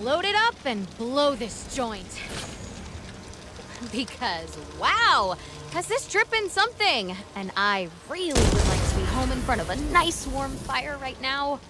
Load it up and blow this joint. Because, wow, has this trip been something? And I really would like to be home in front of a nice warm fire right now.